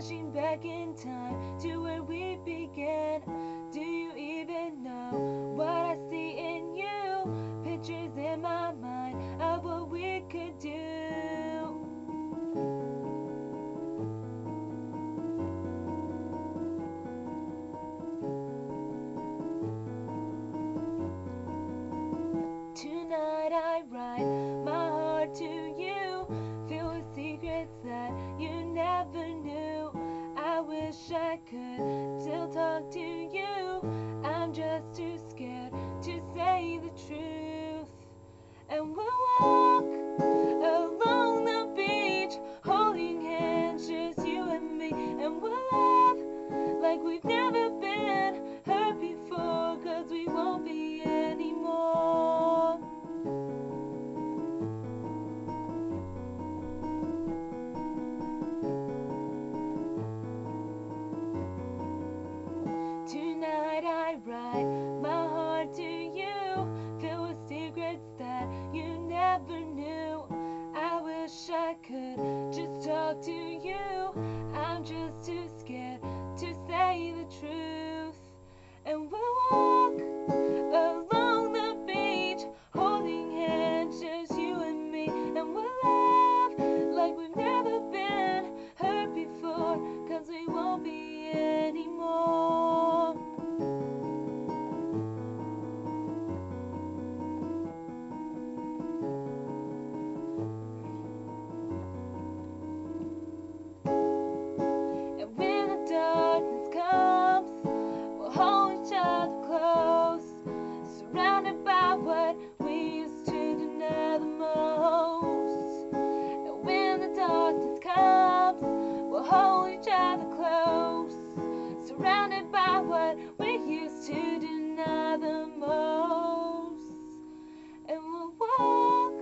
flashing back in time to where we began. could still talk to you. right. the most. And we'll walk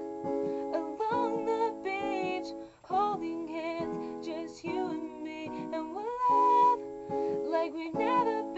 along the beach, holding hands, just you and me. And we'll love like we've never been.